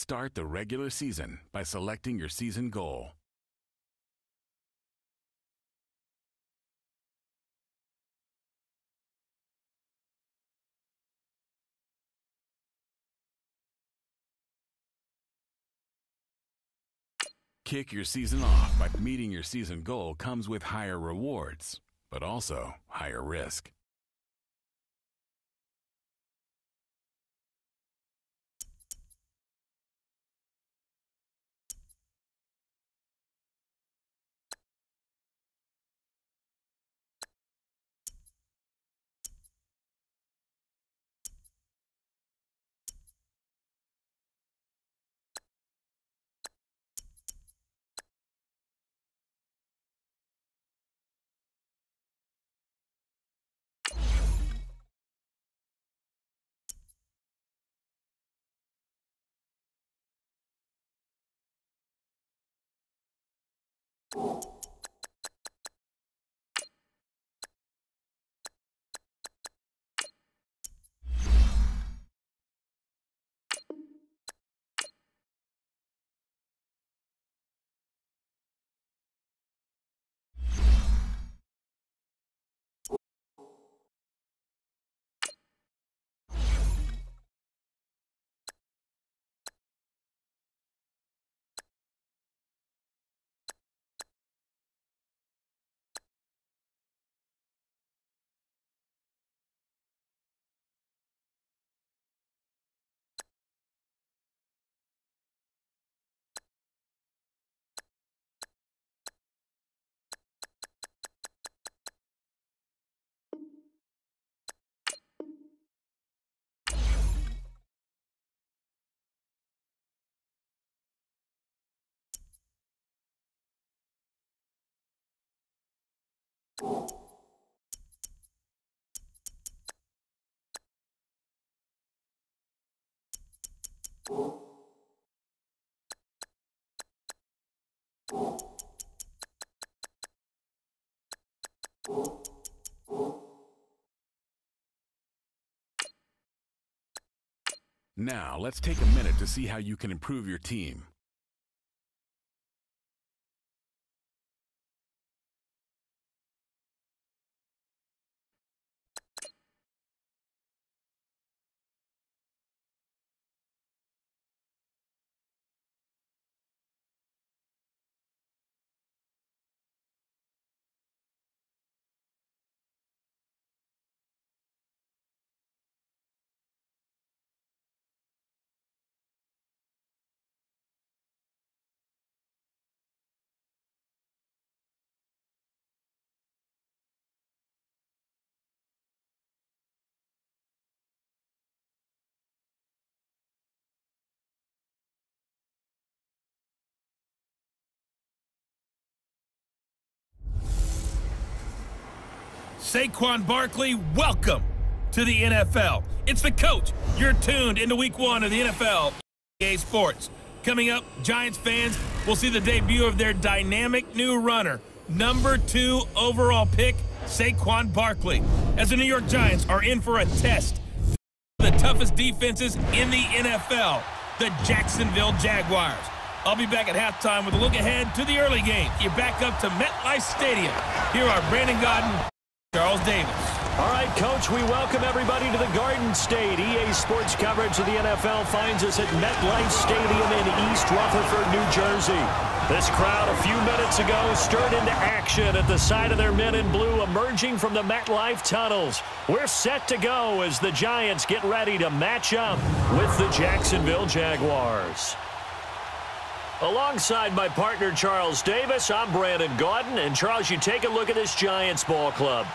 Start the regular season by selecting your season goal. Kick your season off by meeting your season goal comes with higher rewards, but also higher risk. you Now, let's take a minute to see how you can improve your team. Saquon Barkley, welcome to the NFL. It's the coach. You're tuned into week one of the NFL EA Sports. Coming up, Giants fans will see the debut of their dynamic new runner, number two overall pick, Saquon Barkley, as the New York Giants are in for a test. The toughest defenses in the NFL, the Jacksonville Jaguars. I'll be back at halftime with a look ahead to the early game. You're back up to MetLife Stadium. Here are Brandon Gaudin Charles Davis. All right, Coach, we welcome everybody to the Garden State. EA Sports coverage of the NFL finds us at MetLife Stadium in East Rutherford, New Jersey. This crowd a few minutes ago stirred into action at the side of their men in blue emerging from the MetLife tunnels. We're set to go as the Giants get ready to match up with the Jacksonville Jaguars. Alongside my partner, Charles Davis, I'm Brandon Gaudin. And, Charles, you take a look at this Giants ball club.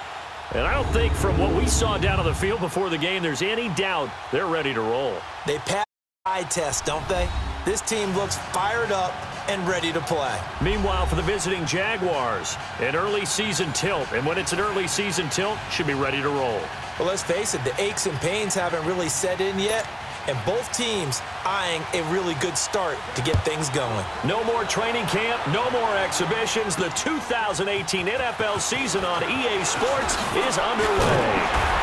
And I don't think from what we saw down on the field before the game, there's any doubt they're ready to roll. They pass the eye test, don't they? This team looks fired up and ready to play. Meanwhile, for the visiting Jaguars, an early season tilt. And when it's an early season tilt, should be ready to roll. Well, let's face it, the aches and pains haven't really set in yet and both teams eyeing a really good start to get things going. No more training camp, no more exhibitions. The 2018 NFL season on EA Sports is underway.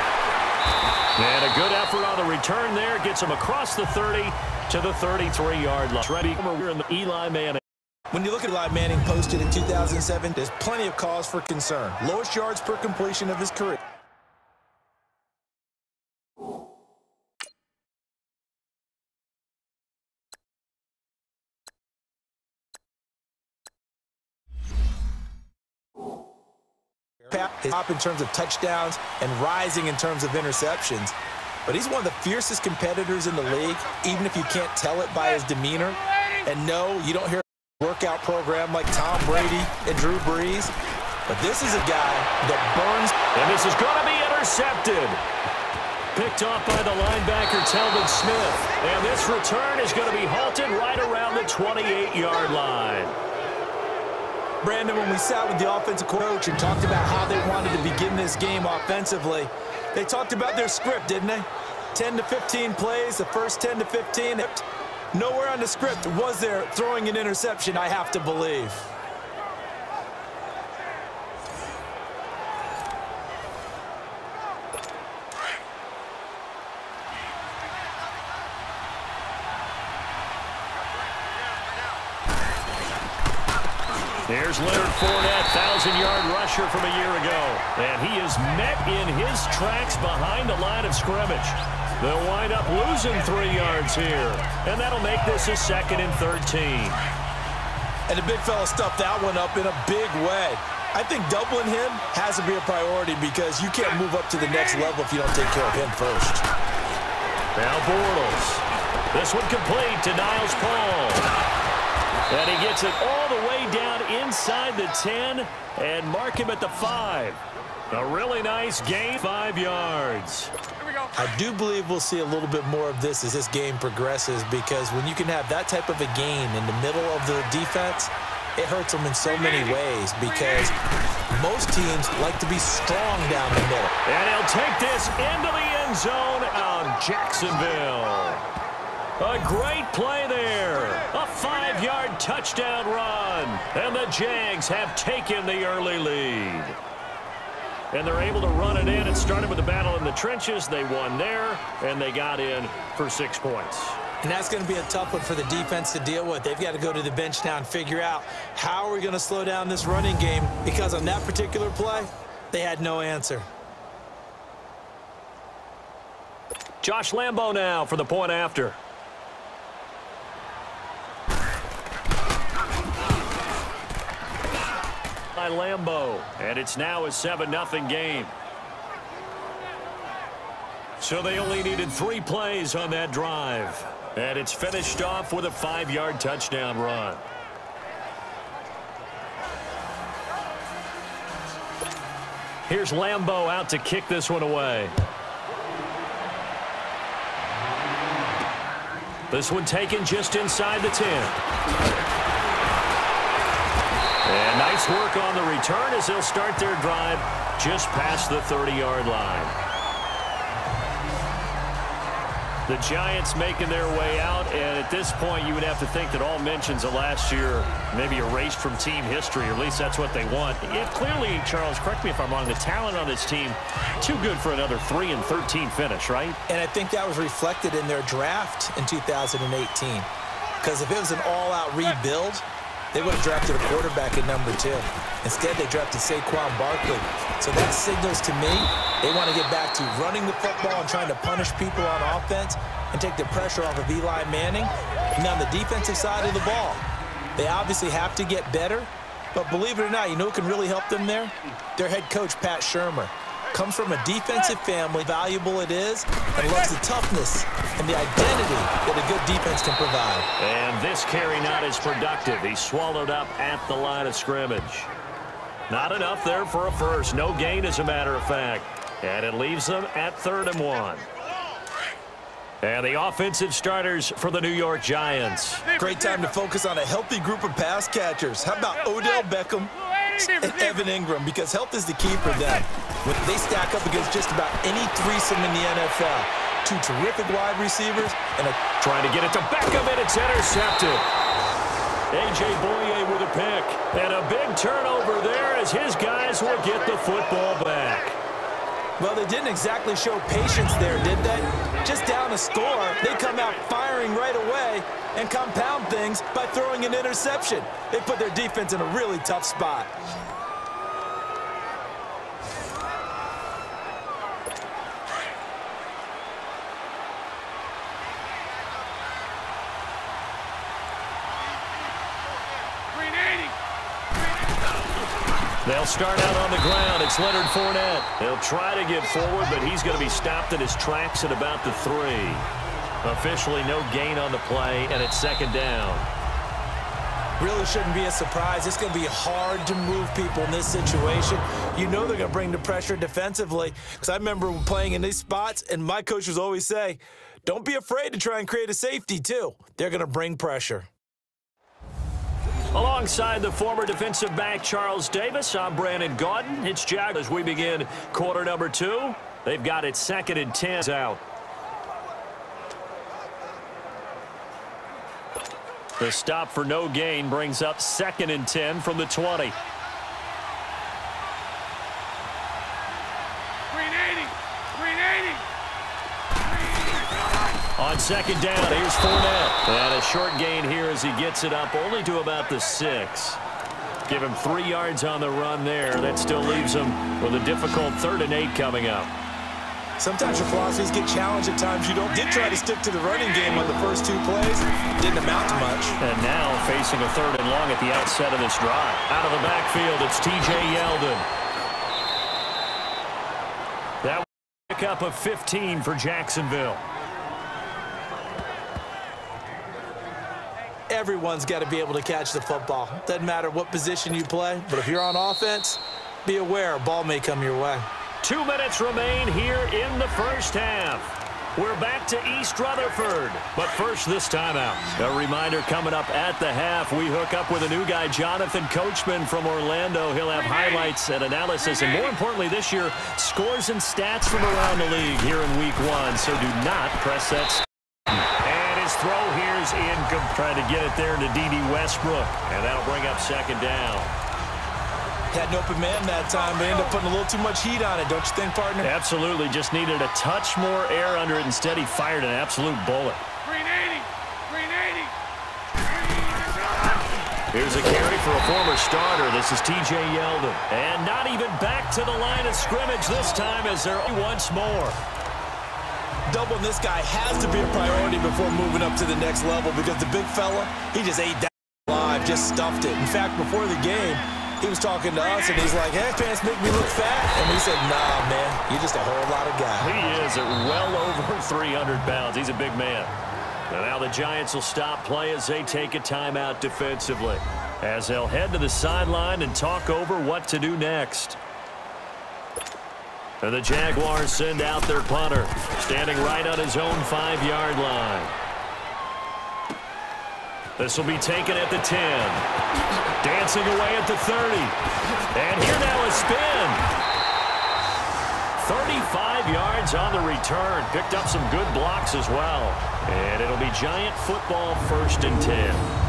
And a good effort on the return there. Gets him across the 30 to the 33-yard line. Ready in the Eli Manning. When you look at Eli Manning posted in 2007, there's plenty of cause for concern. Lowest yards per completion of his career. Top in terms of touchdowns and rising in terms of interceptions. But he's one of the fiercest competitors in the league, even if you can't tell it by his demeanor. And no, you don't hear a workout program like Tom Brady and Drew Brees. But this is a guy that burns. And this is going to be intercepted. Picked off by the linebacker, Telvin Smith. And this return is going to be halted right around the 28-yard line. Brandon, when we sat with the offensive coach and talked about how they wanted to begin this game offensively, they talked about their script, didn't they? 10 to 15 plays, the first 10 to 15. Nowhere on the script was there throwing an interception, I have to believe. Here's Leonard Fournette, 1,000-yard rusher from a year ago. And he is met in his tracks behind the line of scrimmage. They'll wind up losing three yards here. And that'll make this a second and 13. And the big fella stuffed that one up in a big way. I think doubling him has to be a priority because you can't move up to the next level if you don't take care of him first. Now Bortles. This one complete to Niles Paul. And he gets it all the way down inside the 10 and mark him at the 5. A really nice game, five yards. I do believe we'll see a little bit more of this as this game progresses because when you can have that type of a game in the middle of the defense, it hurts them in so many ways because most teams like to be strong down the middle. And he'll take this into the end zone on Jacksonville. A great play there. A five-yard touchdown run. And the Jags have taken the early lead. And they're able to run it in. It started with the battle in the trenches. They won there, and they got in for six points. And that's going to be a tough one for the defense to deal with. They've got to go to the bench now and figure out how are we going to slow down this running game because on that particular play, they had no answer. Josh Lambo now for the point after. Lambo. And it's now a 7-0 game. So they only needed three plays on that drive. And it's finished off with a five-yard touchdown run. Here's Lambo out to kick this one away. This one taken just inside the 10. And nice work on the return as they'll start their drive just past the 30-yard line. The Giants making their way out, and at this point, you would have to think that all mentions of last year maybe erased from team history, or at least that's what they want. It clearly, Charles, correct me if I'm wrong, the talent on this team, too good for another 3 and 13 finish, right? And I think that was reflected in their draft in 2018. Because if it was an all-out rebuild, they would have drafted a quarterback at number two. Instead, they drafted Saquon Barkley. So that signals to me they want to get back to running the football and trying to punish people on offense and take the pressure off of Eli Manning. And on the defensive side of the ball, they obviously have to get better. But believe it or not, you know who can really help them there? Their head coach, Pat Shurmur comes from a defensive family, valuable it is, and loves the toughness and the identity that a good defense can provide. And this carry not as productive. He swallowed up at the line of scrimmage. Not enough there for a first. No gain, as a matter of fact. And it leaves them at third and one. And the offensive starters for the New York Giants. Great time to focus on a healthy group of pass catchers. How about Odell Beckham and Evan Engram Because health is the key for them. When they stack up against just about any threesome in the NFL. Two terrific wide receivers and a... Trying to get it to Beckham, and it's intercepted. A.J. Bouye with a pick. And a big turnover there as his guys will get the football back. Well, they didn't exactly show patience there, did they? Just down a score, they come out firing right away and compound things by throwing an interception. They put their defense in a really tough spot. They'll start out on the ground. It's Leonard Fournette. He'll try to get forward, but he's going to be stopped in his tracks at about the three. Officially no gain on the play, and it's second down. Really shouldn't be a surprise. It's going to be hard to move people in this situation. You know they're going to bring the pressure defensively. Because I remember playing in these spots, and my coaches always say, don't be afraid to try and create a safety, too. They're going to bring pressure. Alongside the former defensive back Charles Davis, I'm Brandon Gaudin. It's Jag as we begin quarter number two. They've got it second and 10 out. The stop for no gain brings up second and 10 from the 20. On second down, here's Fournette. And a short gain here as he gets it up only to about the six. Give him three yards on the run there. That still leaves him with a difficult third and eight coming up. Sometimes your philosophies get challenged at times you don't. Did try to stick to the running game on the first two plays. Didn't amount to much. And now facing a third and long at the outset of this drive. Out of the backfield, it's T.J. Yeldon. That pick up of 15 for Jacksonville. Everyone's got to be able to catch the football. Doesn't matter what position you play, but if you're on offense, be aware ball may come your way. Two minutes remain here in the first half. We're back to East Rutherford, but first this timeout. A reminder coming up at the half, we hook up with a new guy, Jonathan Coachman from Orlando. He'll have highlights and analysis, and more importantly this year, scores and stats from around the league here in week one, so do not press that throw here is in. Trying to get it there to Dede Westbrook. And that'll bring up second down. Had an open man that time, but ended up putting a little too much heat on it, don't you think, partner? Absolutely. Just needed a touch more air under it. Instead, he fired an absolute bullet. Green 80. Green 80. Here's a carry for a former starter. This is T.J. Yeldon. And not even back to the line of scrimmage this time as they're once more doubling this guy has to be a priority before moving up to the next level because the big fella, he just ate that alive, just stuffed it. In fact, before the game, he was talking to us, and he's like, hey, pants make me look fat. And we said, nah, man, you're just a whole lot of guy. He is at well over 300 pounds. He's a big man. And now the Giants will stop play as they take a timeout defensively. As they'll head to the sideline and talk over what to do next. And the Jaguars send out their punter, standing right on his own five-yard line. This will be taken at the 10. Dancing away at the 30. And here now a spin. 35 yards on the return. Picked up some good blocks as well. And it'll be Giant football first and 10.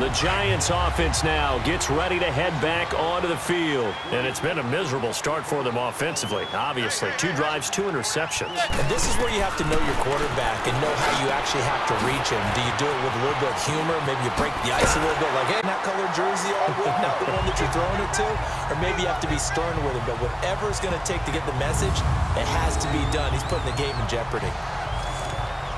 The Giants offense now gets ready to head back onto the field. And it's been a miserable start for them offensively, obviously. Two drives, two interceptions. And this is where you have to know your quarterback and know how you actually have to reach him. Do you do it with a little bit of humor? Maybe you break the ice a little bit, like, hey, not color jersey all week, not the one that you're throwing it to. Or maybe you have to be stern with him. But whatever it's going to take to get the message, it has to be done. He's putting the game in jeopardy.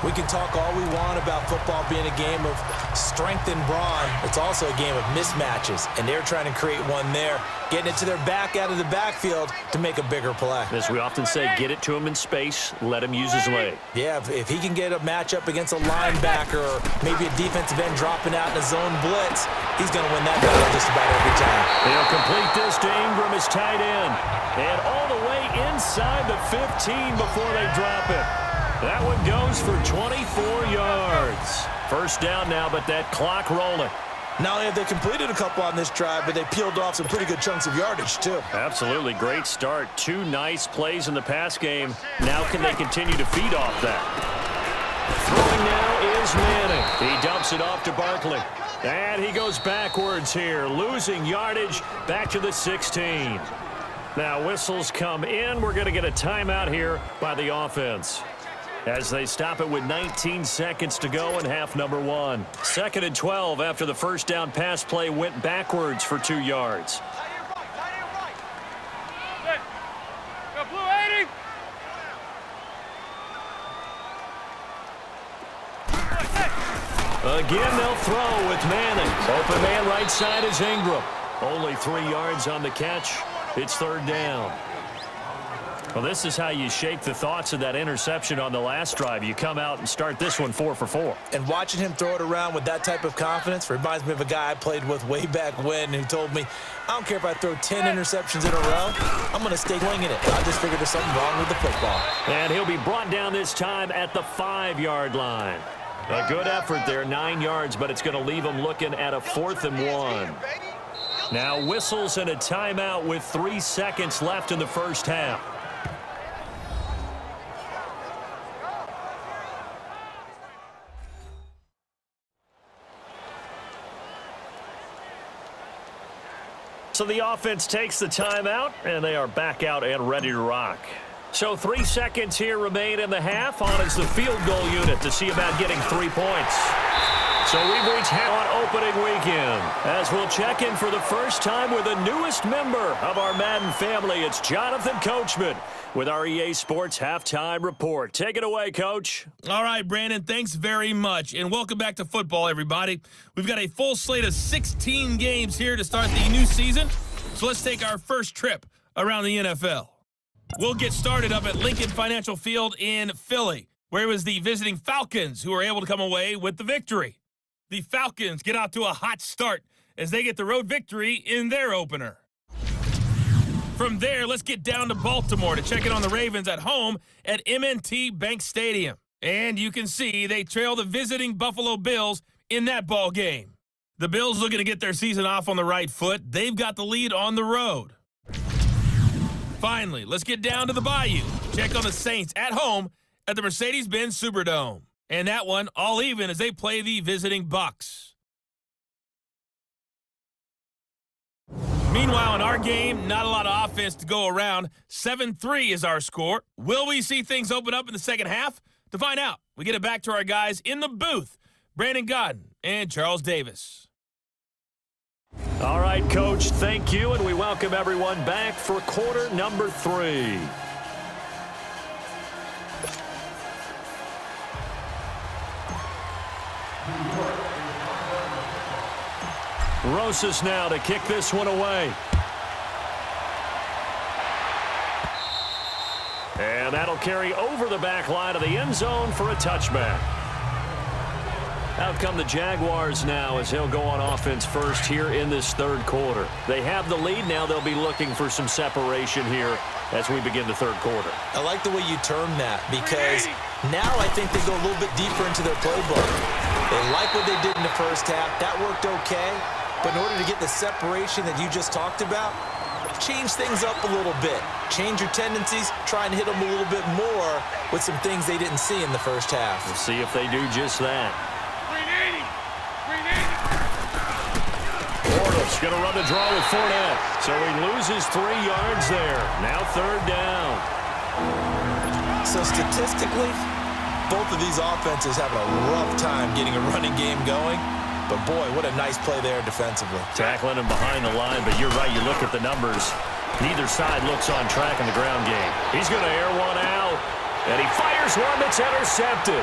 We can talk all we want about football being a game of strength and brawn. It's also a game of mismatches, and they're trying to create one there, getting it to their back out of the backfield to make a bigger play. As we often say, get it to him in space, let him use his leg. Yeah, if, if he can get a matchup against a linebacker or maybe a defensive end dropping out in a zone blitz, he's going to win that battle just about every time. They'll complete this to Engram as tight end. And all the way inside the 15 before they drop it. That one goes for 24 yards. First down now, but that clock rolling. Not only have they completed a couple on this drive, but they peeled off some pretty good chunks of yardage, too. Absolutely. Great start. Two nice plays in the pass game. Now can they continue to feed off that? Throwing now is Manning. He dumps it off to Barkley. And he goes backwards here, losing yardage back to the 16. Now whistles come in. We're going to get a timeout here by the offense. As they stop it with 19 seconds to go in half number one. Second and 12 after the first down pass play went backwards for two yards. Again, they'll throw with Manning. Open man right side is Engram. Only three yards on the catch. It's third down. Well, this is how you shake the thoughts of that interception on the last drive. You come out and start this one four for four. And watching him throw it around with that type of confidence reminds me of a guy I played with way back when who told me, I don't care if I throw 10 interceptions in a row, I'm going to stay winging it. I just figured there's something wrong with the football. And he'll be brought down this time at the five-yard line. A good effort there, nine yards, but it's going to leave him looking at a fourth and one. Now whistles and a timeout with three seconds left in the first half. So the offense takes the timeout, and they are back out and ready to rock. So three seconds here remain in the half. On is the field goal unit to see about getting three points. So we've reached on opening weekend as we'll check in for the first time with the newest member of our Madden family. It's Jonathan Coachman with our EA Sports Halftime Report. Take it away, Coach. All right, Brandon, thanks very much. And welcome back to football, everybody. We've got a full slate of 16 games here to start the new season. So let's take our first trip around the NFL. We'll get started up at Lincoln Financial Field in Philly, where it was the visiting Falcons who were able to come away with the victory. The Falcons get out to a hot start as they get the road victory in their opener. From there, let's get down to Baltimore to check in on the Ravens at home at M&T Bank Stadium. And you can see they trail the visiting Buffalo Bills in that ball game. The Bills looking to get their season off on the right foot. They've got the lead on the road. Finally, let's get down to the Bayou. Check on the Saints at home at the Mercedes-Benz Superdome. And that one all even as they play the visiting Bucs. Meanwhile, in our game, not a lot of offense to go around. 7-3 is our score. Will we see things open up in the second half? To find out, we get it back to our guys in the booth, Brandon Gaudin and Charles Davis. All right, Coach, thank you, and we welcome everyone back for quarter number three. Rosas now to kick this one away. And that'll carry over the back line of the end zone for a touchback. Out come the Jaguars now as he'll go on offense first here in this third quarter. They have the lead. Now they'll be looking for some separation here as we begin the third quarter. I like the way you term that because now I think they go a little bit deeper into their playbook. They like what they did in the first half. That worked okay. But in order to get the separation that you just talked about, change things up a little bit. Change your tendencies. Try and hit them a little bit more with some things they didn't see in the first half. We'll see if they do just that. Bortles going to run the draw with Fournette. So he loses three yards there. Now third down. So statistically, both of these offenses having a rough time getting a running game going. But boy, what a nice play there defensively. Tackling him behind the line, but you're right. You look at the numbers. Neither side looks on track in the ground game. He's going to air one out. And he fires one that's intercepted.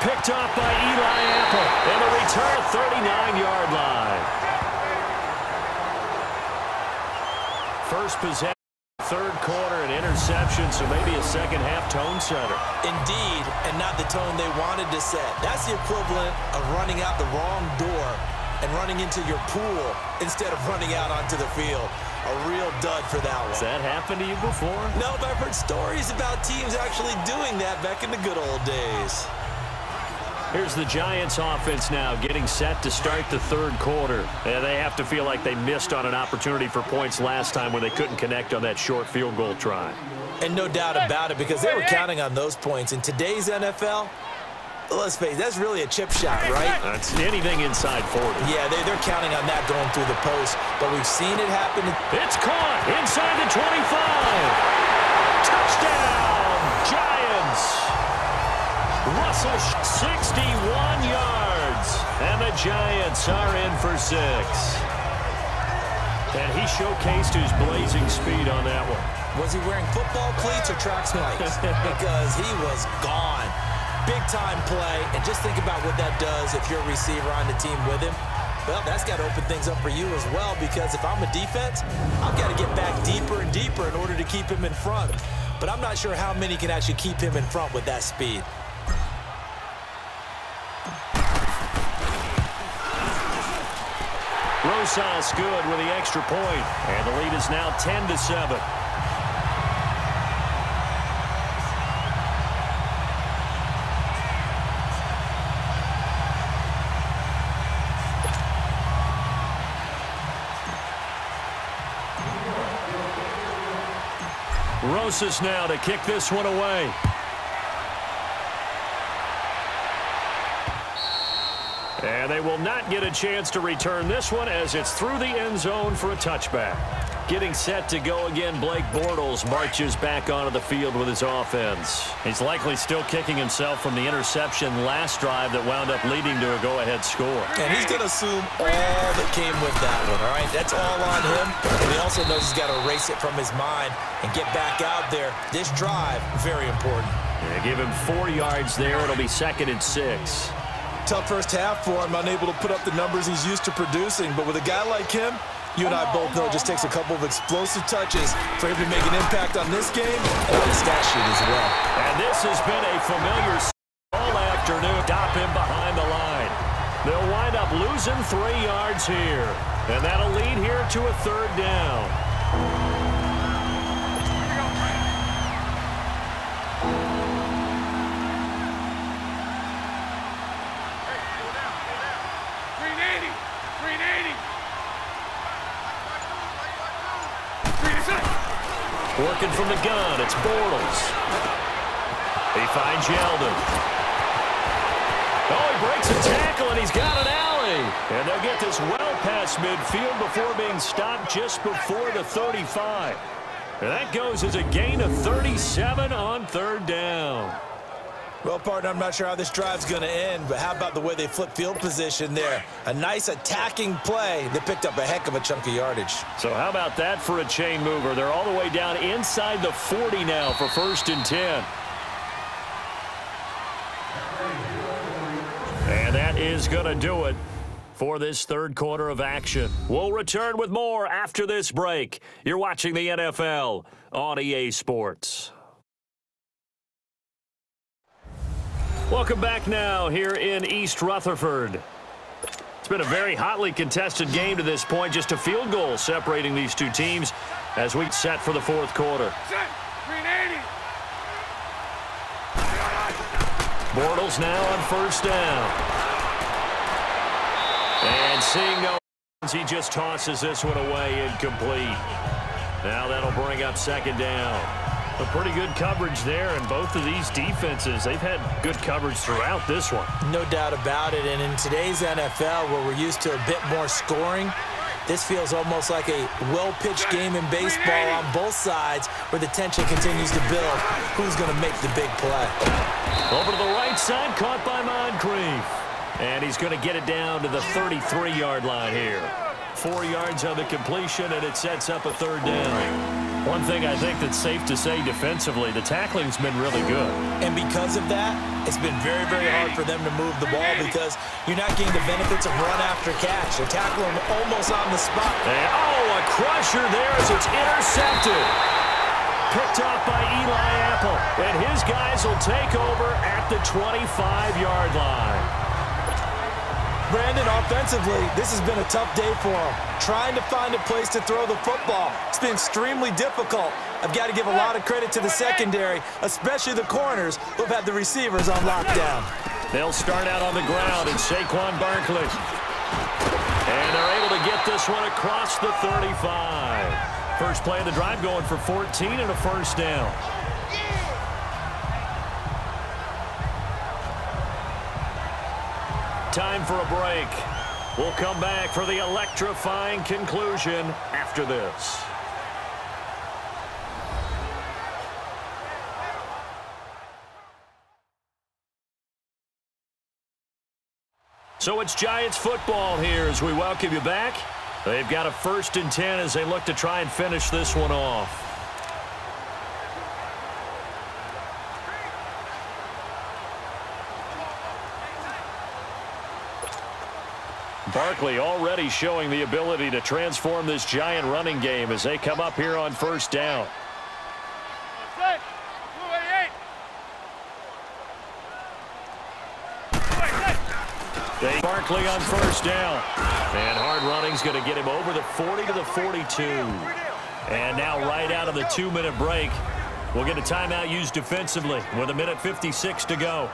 Picked off by Eli Apple. And a return 39-yard line. First possession, third quarter, an interception, so maybe a second-half tone setter. Indeed, and not the tone they wanted to set. That's the equivalent of running out the wrong door and running into your pool instead of running out onto the field. A real dud for that one. Has that happened to you before? No, but I've heard stories about teams actually doing that back in the good old days. Here's the Giants offense now getting set to start the third quarter. And they have to feel like they missed on an opportunity for points last time when they couldn't connect on that short field goal try. And no doubt about it because they were counting on those points. In today's NFL, let's face it, that's really a chip shot, right? That's anything inside 40. Yeah, they, they're counting on that going through the post, but we've seen it happen. It's caught inside the 25. Russell, 61 yards, and the Giants are in for six. And he showcased his blazing speed on that one. Was he wearing football cleats or track spikes? because he was gone. Big-time play, and just think about what that does if you're a receiver on the team with him. Well, that's got to open things up for you as well because if I'm a defense, I've got to get back deeper and deeper in order to keep him in front. But I'm not sure how many can actually keep him in front with that speed. Rosas good with the extra point, and the lead is now 10 to 7. Rosas now to kick this one away. And they will not get a chance to return this one as it's through the end zone for a touchback. Getting set to go again, Blake Bortles marches back onto the field with his offense. He's likely still kicking himself from the interception last drive that wound up leading to a go-ahead score. And he's going to assume all that came with that one, all right? That's all on him. And he also knows he's got to erase it from his mind and get back out there. This drive, very important. Yeah, give him four yards there. It'll be second and six. Tough first half for him, unable to put up the numbers he's used to producing. But with a guy like him, you and I both know it just takes a couple of explosive touches for him to make an impact on this game and on the stat sheet as well. And this has been a familiar all afternoon. Stop him behind the line. They'll wind up losing three yards here. And that'll lead here to a third down. Working from the gun, it's Bortles. He finds Yeldon. Oh, he breaks a tackle, and he's got an alley. And they'll get this well past midfield before being stopped just before the 35. And that goes as a gain of 37 on third down. Well, partner, I'm not sure how this drive's going to end, but how about the way they flip field position there? A nice attacking play that picked up a heck of a chunk of yardage. So how about that for a chain mover? They're all the way down inside the 40 now for first and 10. And that is going to do it for this third quarter of action. We'll return with more after this break. You're watching the NFL on EA Sports. Welcome back now here in East Rutherford. It's been a very hotly contested game to this point. Just a field goal separating these two teams as we set for the fourth quarter. Bortles now on first down. And seeing no he just tosses this one away incomplete. Now that'll bring up second down. A pretty good coverage there, and both of these defenses, they've had good coverage throughout this one. No doubt about it. And in today's NFL, where we're used to a bit more scoring, this feels almost like a well-pitched game in baseball on both sides where the tension continues to build. Who's going to make the big play? Over to the right side, caught by Moncrief. And he's going to get it down to the 33-yard line here. Four yards on the completion, and it sets up a third down. One thing I think that's safe to say defensively, the tackling's been really good. And because of that, it's been very, very hard for them to move the ball because you're not getting the benefits of run after catch. They're tackling almost on the spot. And, oh, a crusher there as it's intercepted. Picked off by Eli Apple. And his guys will take over at the 25-yard line. Brandon, offensively, this has been a tough day for him. Trying to find a place to throw the football. It's been extremely difficult. I've got to give a lot of credit to the secondary, especially the corners who've had the receivers on lockdown. They'll start out on the ground and Saquon Barkley. And they're able to get this one across the 35. First play of the drive going for 14 and a first down. Time for a break. We'll come back for the electrifying conclusion after this. So it's Giants football here as we welcome you back. They've got a first and 10 as they look to try and finish this one off. Barkley already showing the ability to transform this giant running game as they come up here on first down. They Barkley on first down. And hard running's going to get him over the 40 to the 42. And now right out of the two-minute break, we'll get a timeout used defensively with a minute 56 to go.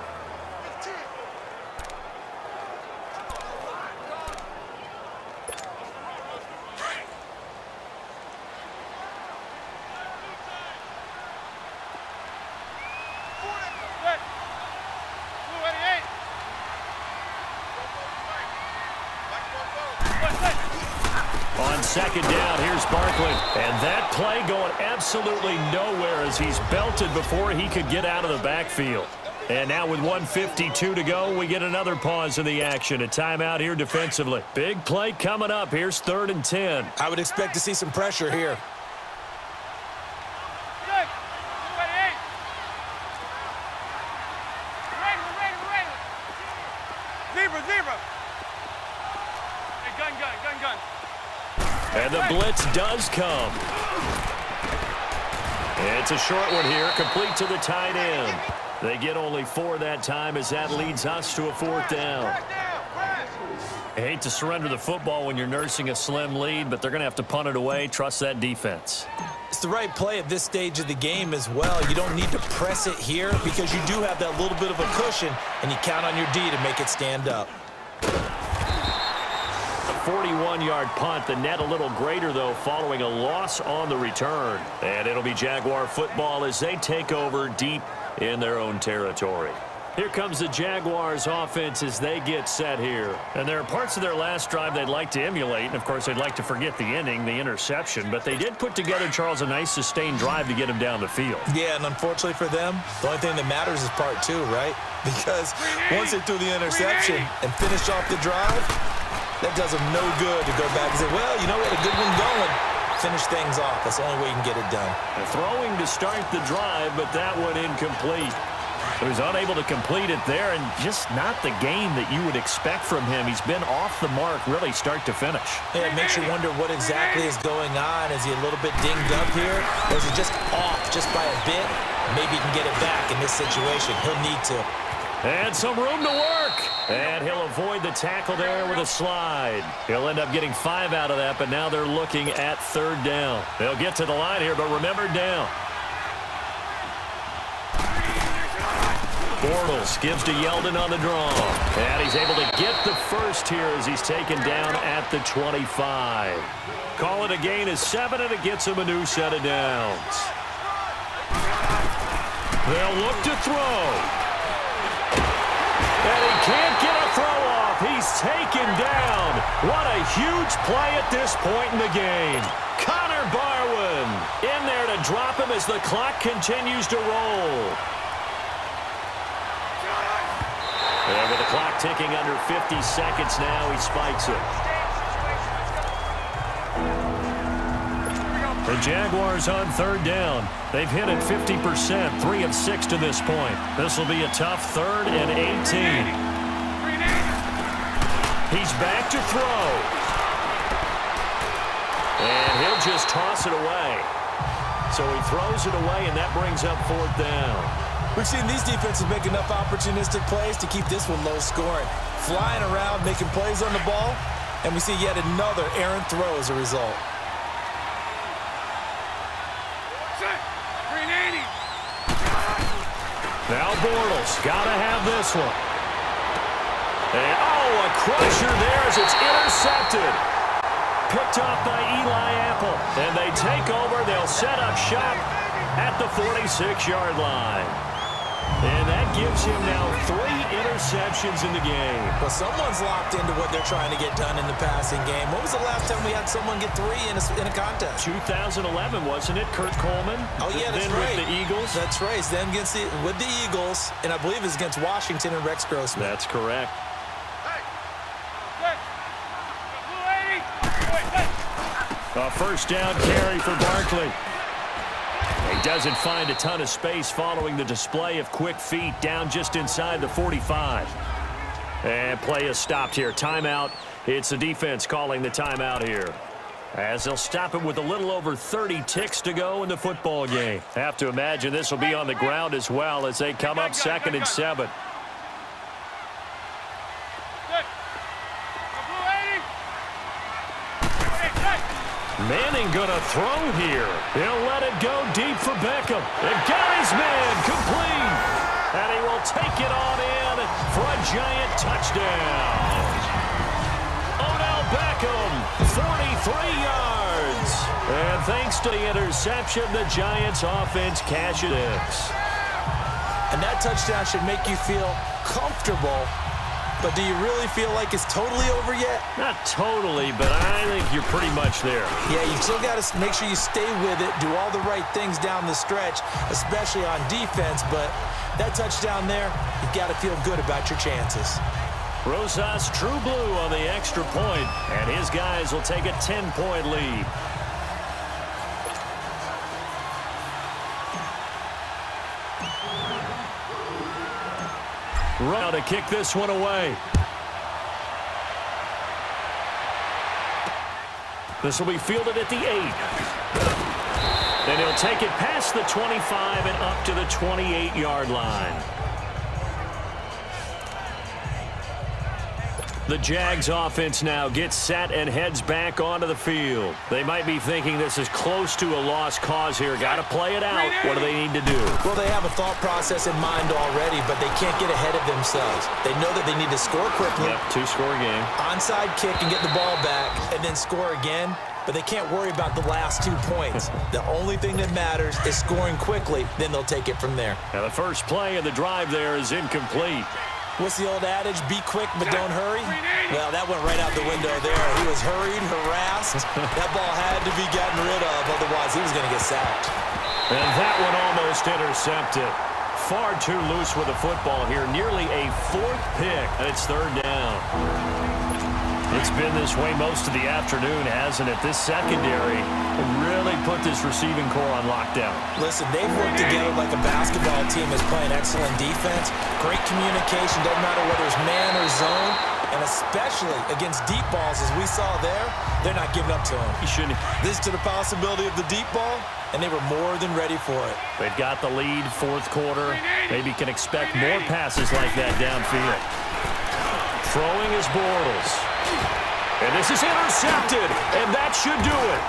Second down. Here's Barkley. And that play going absolutely nowhere as he's belted before he could get out of the backfield. And now with 152 to go, we get another pause in the action. A timeout here defensively. Big play coming up. Here's third and 10. I would expect to see some pressure here. And the blitz does come. It's a short one here, complete to the tight end. They get only four that time as that leads us to a fourth down. I hate to surrender the football when you're nursing a slim lead, but they're going to have to punt it away. Trust that defense. It's the right play at this stage of the game as well. You don't need to press it here because you do have that little bit of a cushion, and you count on your D to make it stand up. 41-yard punt. The net a little greater, though, following a loss on the return. And it'll be Jaguar football as they take over deep in their own territory. Here comes the Jaguars offense as they get set here. And there are parts of their last drive they'd like to emulate. And, of course, they'd like to forget the inning, the interception. But they did put together, Charles, a nice sustained drive to get him down the field. Yeah, and unfortunately for them, the only thing that matters is part two, right? Because once they threw the interception and finished off the drive, that does them no good to go back and say, well, you know what, a good one going. Finish things off. That's the only way you can get it done. throwing to start the drive, but that one incomplete. He was unable to complete it there, and just not the game that you would expect from him. He's been off the mark really start to finish. Yeah, it makes you wonder what exactly is going on. Is he a little bit dinged up here, or is he just off just by a bit? Maybe he can get it back in this situation. He'll need to. And some room to work. And he'll avoid the tackle there with a slide. He'll end up getting five out of that, but now they're looking at third down. They'll get to the line here, but remember down. Bortles gives to Yeldon on the draw. And he's able to get the first here as he's taken down at the 25. Call it a gain of seven, and it gets him a new set of downs. They'll look to throw. And he can't get a throw off. He's taken down. What a huge play at this point in the game. Connor Barwin in there to drop him as the clock continues to roll. And with the clock ticking under 50 seconds now, he spikes it. The Jaguars on third down. They've hit it 50%, three of six to this point. This will be a tough third and 18. He's back to throw. And he'll just toss it away. So he throws it away, and that brings up fourth down. We've seen these defenses make enough opportunistic plays to keep this one low scoring. Flying around, making plays on the ball, and we see yet another errant throw as a result. Now Bortles, got to have this one. And, oh, a crusher there as it's intercepted. Picked off by Eli Apple. And they take over. They'll set up shop at the 46-yard line. And that gives him now three interceptions in the game. Well, someone's locked into what they're trying to get done in the passing game. When was the last time we had someone get three in a, in a contest? 2011, wasn't it? Kurt Coleman? Oh, yeah, that's then right. with the Eagles? That's right. It's then against the, with the Eagles, and I believe it's against Washington and Rex Grossman. That's correct. Hey. Good. Blue 80. Wait, wait. A first down carry for Barkley. Doesn't find a ton of space following the display of quick feet down just inside the 45. And play is stopped here. Timeout. It's the defense calling the timeout here. As they'll stop it with a little over 30 ticks to go in the football game. Have to imagine this will be on the ground as well as they come up second and seven. Good. Now, Blue 80. Hey, hey. Manning gonna throw here. He'll let it go deep for Beckham. And got his man complete. And he will take it on in for a giant touchdown. Odell Beckham, 43 yards. And thanks to the interception, the Giants offense cashes in. And that touchdown should make you feel comfortable. But do you really feel like it's totally over yet? Not totally, but I think you're pretty much there. Yeah, you still got to make sure you stay with it, do all the right things down the stretch, especially on defense. But that touchdown there, you've got to feel good about your chances. Rosas True Blue on the extra point, and his guys will take a 10-point lead. Run to kick this one away. This will be fielded at the 8. And he'll take it past the 25 and up to the 28-yard line. The Jags offense now gets set and heads back onto the field. They might be thinking this is close to a lost cause here. Got to play it out. What do they need to do? Well, they have a thought process in mind already, but they can't get ahead of themselves. They know that they need to score quickly, Yep, two-score game. onside kick and get the ball back, and then score again. But they can't worry about the last two points. the only thing that matters is scoring quickly. Then they'll take it from there. Now, the first play of the drive there is incomplete. What's the old adage? Be quick, but don't hurry. Well, that went right out the window there. He was hurried, harassed. that ball had to be gotten rid of, otherwise he was going to get sacked. And that one almost intercepted. Far too loose with the football here. Nearly a fourth pick. And it's third down. It's been this way most of the afternoon, hasn't it? This secondary really put this receiving corps on lockdown. Listen, they've worked together like a basketball team is playing excellent defense. Great communication, doesn't matter whether it's man or zone. And especially against deep balls, as we saw there, they're not giving up to them. You shouldn't. This to the possibility of the deep ball, and they were more than ready for it. They've got the lead, fourth quarter. Maybe can expect more passes like that downfield. Throwing is Bortles. And this is intercepted, and that should do it.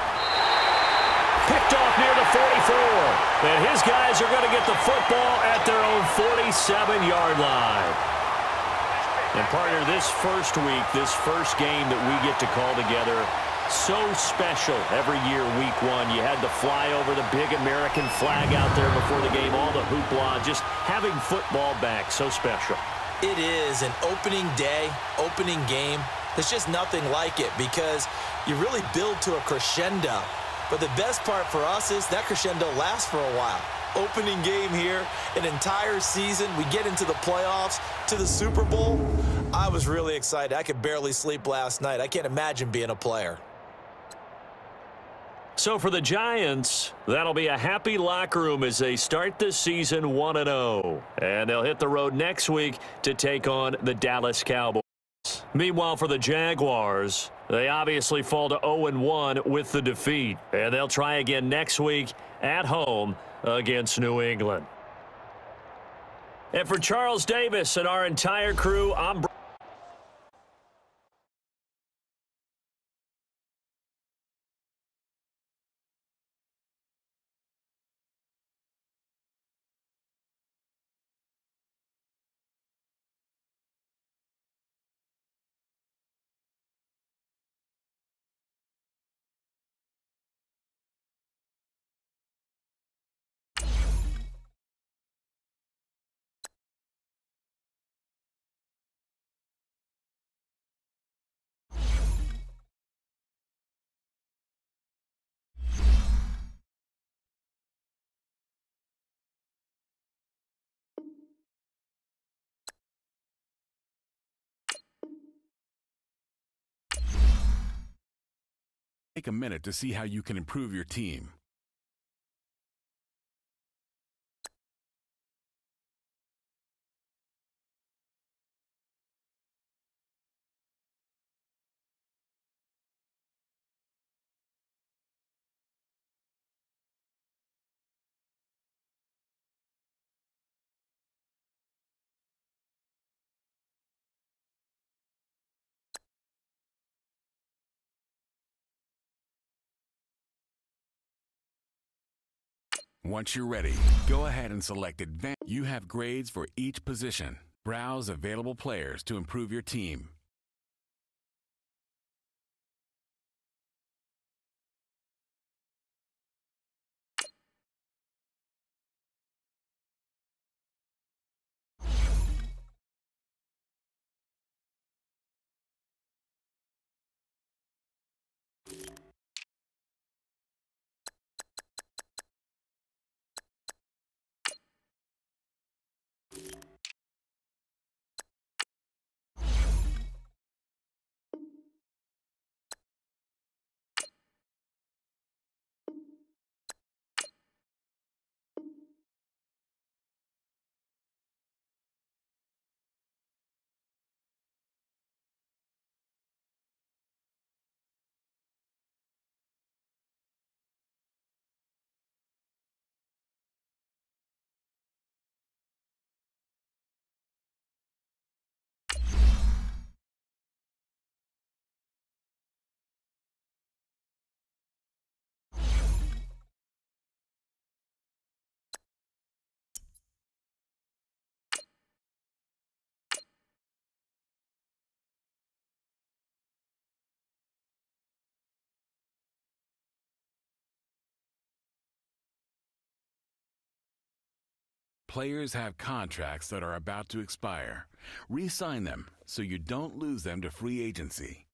Picked off near the 44. And his guys are going to get the football at their own 47-yard line. And partner, this first week, this first game that we get to call together, so special every year, week one. You had to fly over the big American flag out there before the game, all the hoopla, just having football back, so special. It is an opening day, opening game. There's just nothing like it because you really build to a crescendo. But the best part for us is that crescendo lasts for a while. Opening game here, an entire season. We get into the playoffs, to the Super Bowl. I was really excited. I could barely sleep last night. I can't imagine being a player. So for the Giants, that'll be a happy locker room as they start this season 1-0. And they'll hit the road next week to take on the Dallas Cowboys. Meanwhile, for the Jaguars, they obviously fall to 0-1 with the defeat. And they'll try again next week at home against New England. And for Charles Davis and our entire crew, I'm Take a minute to see how you can improve your team. Once you're ready, go ahead and select Advanced. You have grades for each position. Browse available players to improve your team. Players have contracts that are about to expire. Re sign them so you don't lose them to free agency.